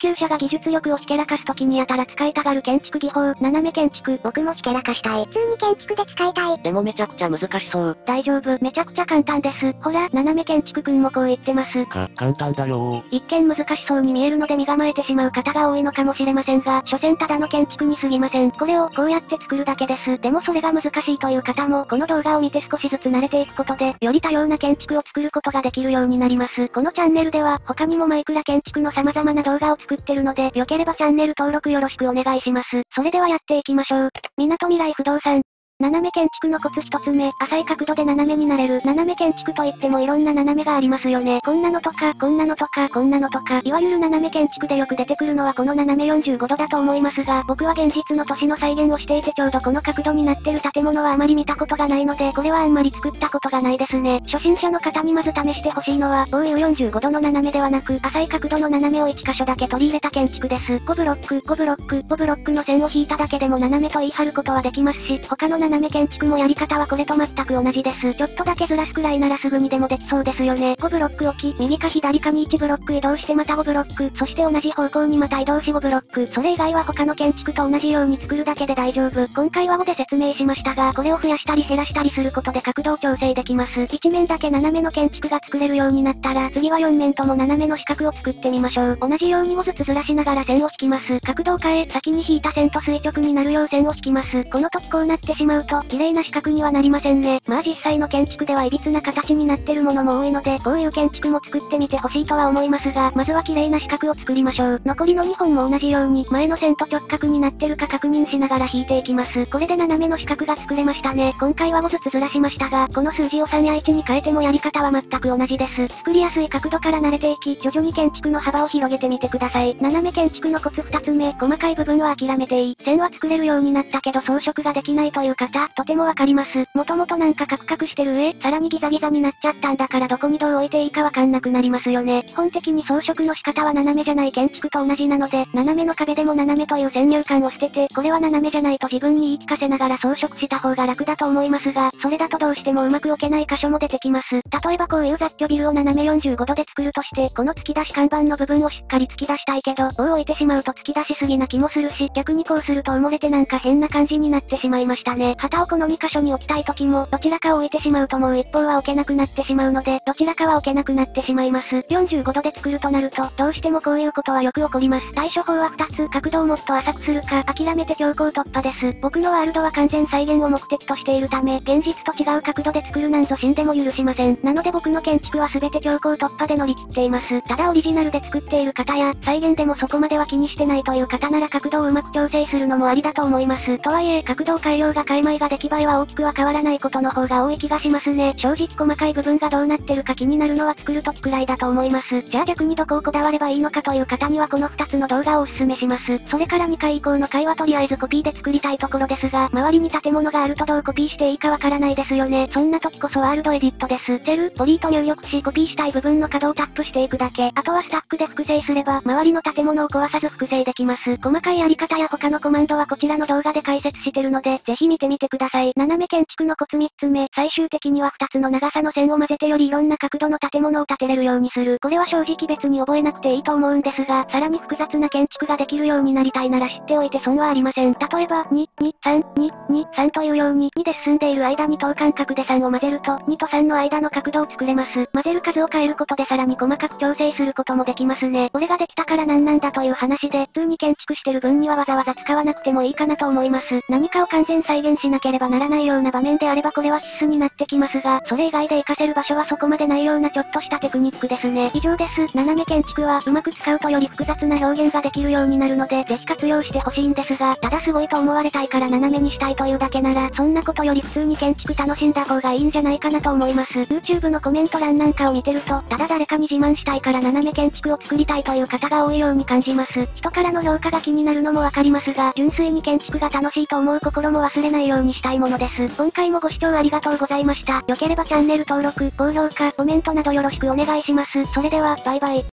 級者が技術力をひけらかす時にやたら使いたがる建築技法、斜め建築。僕もひけらかしたい。普通に建築で使いたい。でもめちゃくちゃ難しそう。大丈夫、めちゃくちゃ簡単です。ほら、斜め建築くんもこう言ってます。か、簡単だよ一見難しそうに見えるので身構えてしまう方が多いのかもしれませんが、所詮ただの建築に過ぎません。これをこうやって作るだけです。でもそれが難しいという方も、この動画を見て少しずつ慣れていくことで、より多様な建築を作ることができるようになります。このチャンネルでは、他にもマイクラ建築の様々な動画を作作ってるので、よければチャンネル登録よろしくお願いします。それではやっていきましょう。港未来不動産。斜め建築のコツ一つ目、浅い角度で斜めになれる。斜め建築といってもいろんな斜めがありますよね。こんなのとか、こんなのとか、こんなのとか、いわゆる斜め建築でよく出てくるのはこの斜め45度だと思いますが、僕は現実の都市の再現をしていてちょうどこの角度になってる建物はあまり見たことがないので、これはあんまり作ったことがないですね。初心者の方にまず試してほしいのは、こういう45度の斜めではなく、浅い角度の斜めを1箇所だけ取り入れた建築です。5ブロック、5ブロック、5ブロックの線を引いただけでも斜めと言い張ることはできますし、他の斜め建築もやり方はこれと全く同じです。ちょっとだけずらすくらいならすぐにでもできそうですよね。5ブロック置き、右か左かに1ブロック移動してまた5ブロック、そして同じ方向にまた移動し5ブロック。それ以外は他の建築と同じように作るだけで大丈夫。今回は5で説明しましたが、これを増やしたり減らしたりすることで角度を調整できます。1面だけ斜めの建築が作れるようになったら、次は4面とも斜めの四角を作ってみましょう。同じように5ずつずらしながら線を引きます。角度を変え、先に引いた線と垂直になるよう線を引きます。この時こうなってしまうと、綺麗な四角にはなりませんね。まあ実際の建築ではいびつな形になってるものも多いので、こういう建築も作ってみてほしいとは思いますが、まずは綺麗な四角を作りましょう。残りの2本も同じように、前の線と直角になってるか確認しながら引いていきます。これで斜めの四角が作れましたね。今回は5ずつずらしましたが、この数字を3や1に変えてもやり方は全く同じです。作りやすい角度から慣れていき、徐々に建築の幅を広げてみてください。斜め建築のコツ2つ目、細かい部分は諦めていい。線は作れるようになったけど装飾ができないという方、とてもわかります。もともとなんかカクカクしてる上、さらにギザギザになっちゃったんだからどこにどう置いていいかわかんなくなりますよね。基本的に装飾の仕方は斜めじゃない建築と同じなので、斜めの壁でも斜めという先入観を捨てて、これは斜めじゃないと自分に言い聞かせながら装飾した方が楽だと思いますが、それだとどうしてもうまく置けない箇所も出てきます。例えばこういう雑居ビルを斜め45度で作るとして、この突き出し看板の部分をしっかり突き出したいけど、棒を置いてしまうと突き出しすぎな気もするし、逆にこうすると埋もれてなんか変な感じになってしまいましたね。旗をこの2箇所に置きたい時も、どちらかを置いてしまうともう一方は置けなくなってしまうので、どちらかは置けなくなってしまいます。45度で作るとなると、どうしてもこういうことはよく起こります。対処法は2つ、角度をもっと浅くするか、諦めて強行突破です。僕のワールドは完全再現を目的としているため、現実と違う角度で作るなんぞ死んでも許しません。なので僕の建築は全て強行突破で乗り切っています。ただオリジナルで作っている方や、再現でもそこまでは気にしてないという方なら角度をうまく調整するのもありだと思います。とはいえ、角度を変えようが変えまいが出来栄えは大きくは変わらないことの方が多い気がしますね。正直細かい部分がどうなってるか気になるのは作るときくらいだと思います。じゃあ逆にどこをこだわればいいのかという方にはこの2つの動画をおすすめします。それから2回以降の回はとりあえずコピーで作りたいところですが、周りに建物があるとどうコピーしていいかわからないですよね。そんな時こそワールドエディットです。セル、ポリーと入力しコピーしたい部分の角をタップしていくだけ。あとはスタックで複製すれば、周りの建物を壊さず複製できます。細かいやり方や他のコマンドはこちらの動画で解説してるので、ぜひ見てみてください。斜め建築のコツ3つ目、最終的には2つの長さの線を混ぜてよりいろんな角度の建物を建てれるようにする。これは正直別に覚えなくていいと思うんですが、さらに複雑な建築ができるようになりたいなら知っておいて損はありません。例えば、2、2、3、2、2、3というように、2で進んでいる間に等間隔で3を混ぜると、2と3の間の角度を作れます。混ぜる数を変えることでさらに細かく調整することもできますね。これができたから何なんだという話で、普通に建築してる分にはわざわざ使わなくてもいいかなと思います。何かを完全再現しなければならないような場面であればこれは必須になってきますが、それ以外で活かせる場所はそこまでないようなちょっとしたテクニックですね。以上です。斜め建築はうまく使うとより複雑な表現ができるようになるので、ぜひ活用してほしいんですが、ただすごいと思われたいから斜めにしたいというだけなら、そんなことより普通に建築楽しんだ方がいいんじゃないかなと思います。YouTube のコメント欄なんかを見てると、ただ誰かに自慢したいから斜め建築を作りたいという方が多いように感じます。人からの評価が気になるのもわかりますが、純粋に建築が楽しいと思う心も忘れないようにしたいものです。今回もご視聴ありがとうございました。良ければチャンネル登録、高評価、コメントなどよろしくお願いします。それでは、バイバイ。